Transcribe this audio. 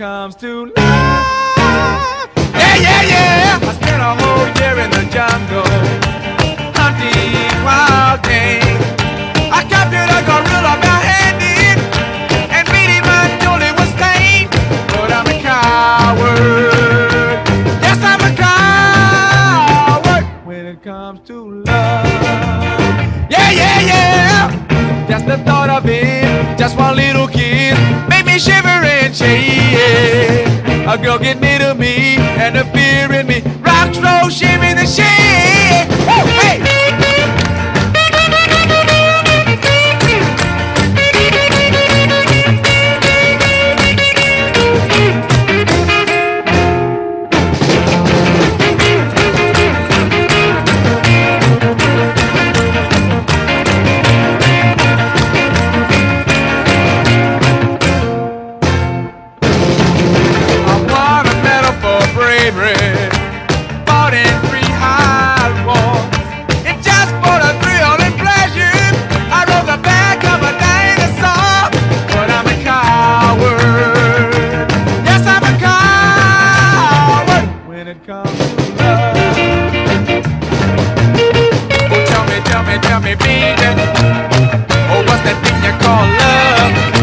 comes to love. Yeah, yeah, yeah. I spent a whole year in the jungle hunting wild game. I captured a gorilla and beat him until was. But I'm a coward. Yes, I'm a coward when it comes to love. Yeah, yeah, yeah. Just the thought of it, just one little kiss, made me shiver A girl get near to me, and the fear in me me, tell me, baby, oh, what's that thing you call love?